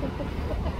Ha, ha, ha.